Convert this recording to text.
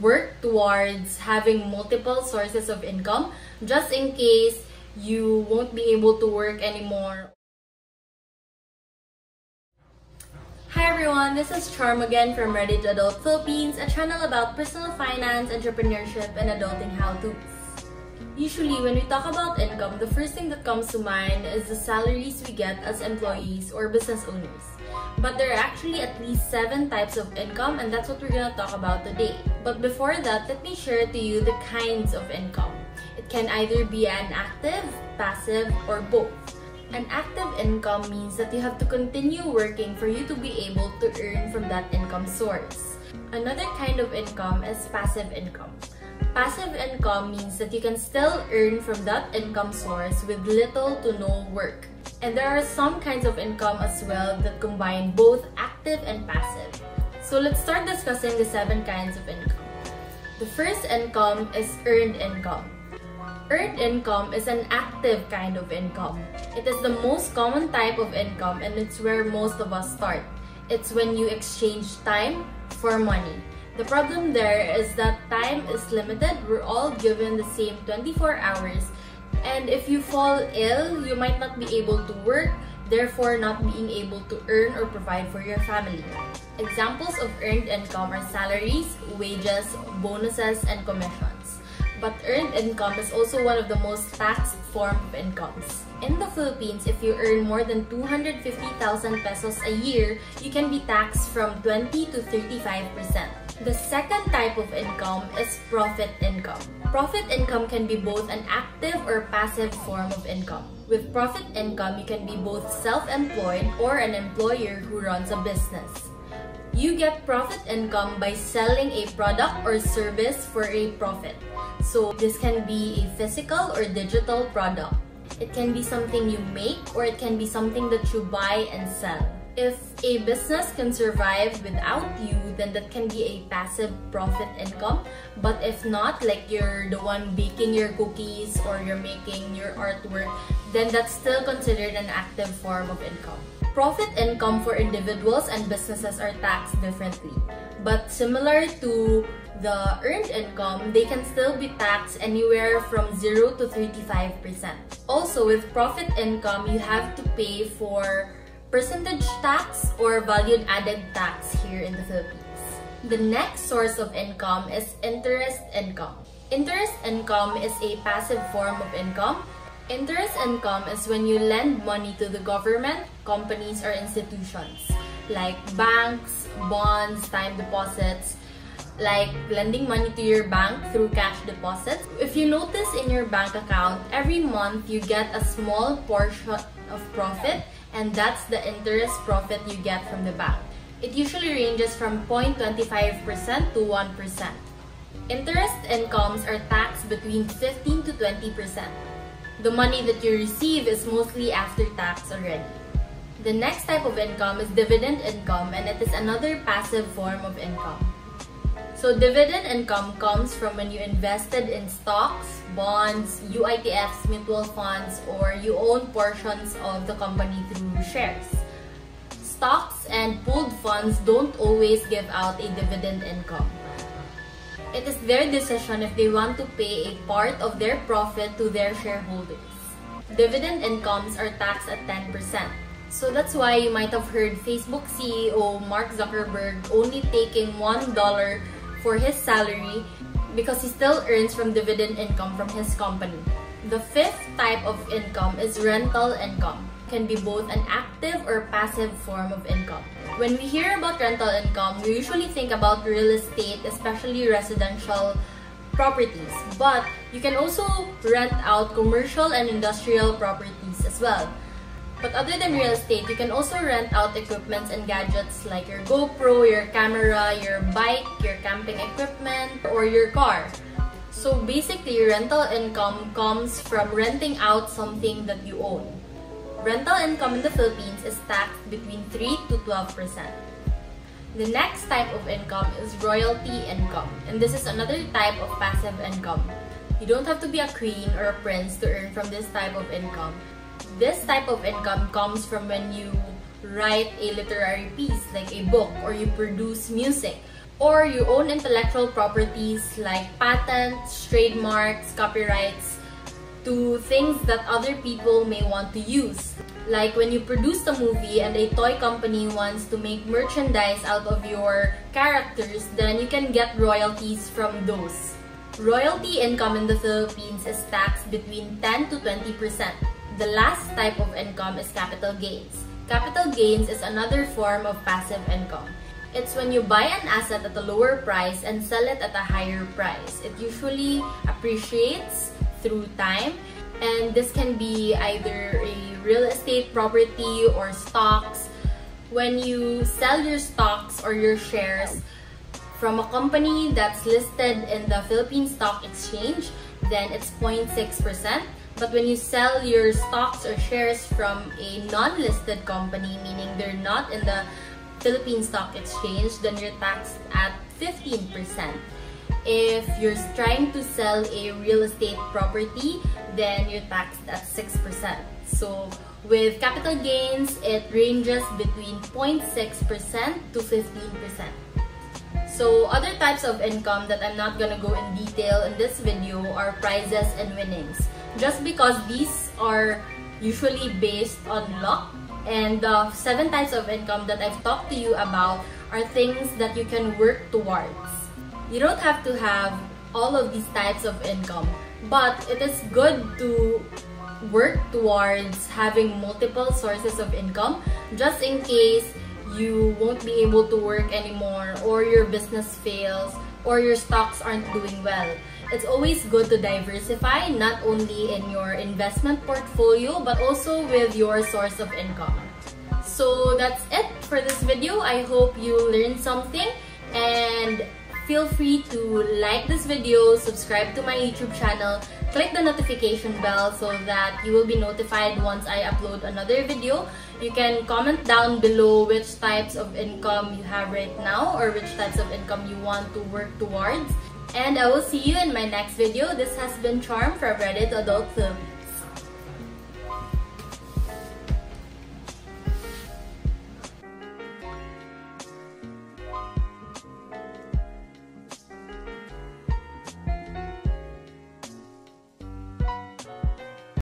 work towards having multiple sources of income just in case you won't be able to work anymore. Hi everyone, this is Charm again from Ready to Adult Philippines, a channel about personal finance, entrepreneurship, and adulting how-tos. Usually, when we talk about income, the first thing that comes to mind is the salaries we get as employees or business owners. But there are actually at least 7 types of income and that's what we're gonna talk about today. But before that, let me share to you the kinds of income. It can either be an active, passive, or both. An active income means that you have to continue working for you to be able to earn from that income source. Another kind of income is passive income. Passive income means that you can still earn from that income source with little to no work. And there are some kinds of income as well that combine both active and passive. So let's start discussing the seven kinds of income. The first income is earned income. Earned income is an active kind of income. It is the most common type of income and it's where most of us start. It's when you exchange time for money. The problem there is that time is limited. We're all given the same 24 hours and if you fall ill, you might not be able to work, therefore not being able to earn or provide for your family. Examples of earned income are salaries, wages, bonuses, and commissions but earned income is also one of the most taxed form of incomes. In the Philippines, if you earn more than 250,000 pesos a year, you can be taxed from 20 to 35%. The second type of income is profit income. Profit income can be both an active or passive form of income. With profit income, you can be both self-employed or an employer who runs a business. You get profit income by selling a product or service for a profit. So this can be a physical or digital product. It can be something you make or it can be something that you buy and sell. If a business can survive without you, then that can be a passive profit income. But if not, like you're the one baking your cookies or you're making your artwork, then that's still considered an active form of income. Profit income for individuals and businesses are taxed differently. But similar to the earned income, they can still be taxed anywhere from 0 to 35%. Also, with profit income, you have to pay for percentage tax or valued added tax here in the Philippines. The next source of income is interest income. Interest income is a passive form of income Interest income is when you lend money to the government, companies, or institutions like banks, bonds, time deposits, like lending money to your bank through cash deposits. If you notice in your bank account, every month you get a small portion of profit and that's the interest profit you get from the bank. It usually ranges from 0.25% to 1%. Interest incomes are taxed between 15 to 20% the money that you receive is mostly after tax already. The next type of income is dividend income and it is another passive form of income. So dividend income comes from when you invested in stocks, bonds, UITFs, mutual funds, or you own portions of the company through shares. Stocks and pooled funds don't always give out a dividend income. It is their decision if they want to pay a part of their profit to their shareholders. Dividend incomes are taxed at 10%. So that's why you might have heard Facebook CEO Mark Zuckerberg only taking $1 for his salary because he still earns from dividend income from his company. The fifth type of income is rental income. It can be both an active or passive form of income. When we hear about rental income, we usually think about real estate, especially residential properties. But you can also rent out commercial and industrial properties as well. But other than real estate, you can also rent out equipments and gadgets like your GoPro, your camera, your bike, your camping equipment, or your car. So basically, rental income comes from renting out something that you own. Rental income in the Philippines is taxed between 3 to 12%. The next type of income is royalty income, and this is another type of passive income. You don't have to be a queen or a prince to earn from this type of income. This type of income comes from when you write a literary piece like a book or you produce music or you own intellectual properties like patents, trademarks, copyrights to things that other people may want to use. Like when you produce a movie and a toy company wants to make merchandise out of your characters, then you can get royalties from those. Royalty income in the Philippines is taxed between 10 to 20%. The last type of income is capital gains. Capital gains is another form of passive income. It's when you buy an asset at a lower price and sell it at a higher price. It usually appreciates through time and this can be either a real estate property or stocks. When you sell your stocks or your shares, from a company that's listed in the Philippine Stock Exchange, then it's 0.6%. But when you sell your stocks or shares from a non-listed company, meaning they're not in the Philippine Stock Exchange, then you're taxed at 15%. If you're trying to sell a real estate property, then you're taxed at 6%. So with capital gains, it ranges between 0.6% to 15%. So other types of income that I'm not gonna go in detail in this video are prizes and winnings. Just because these are usually based on luck and the seven types of income that I've talked to you about are things that you can work towards. You don't have to have all of these types of income, but it is good to work towards having multiple sources of income just in case you won't be able to work anymore or your business fails or your stocks aren't doing well. It's always good to diversify not only in your investment portfolio but also with your source of income. So that's it for this video. I hope you learned something and feel free to like this video, subscribe to my YouTube channel, click the notification bell so that you will be notified once I upload another video. You can comment down below which types of income you have right now or which types of income you want to work towards. And I will see you in my next video. This has been Charm from Ready to Adult Film.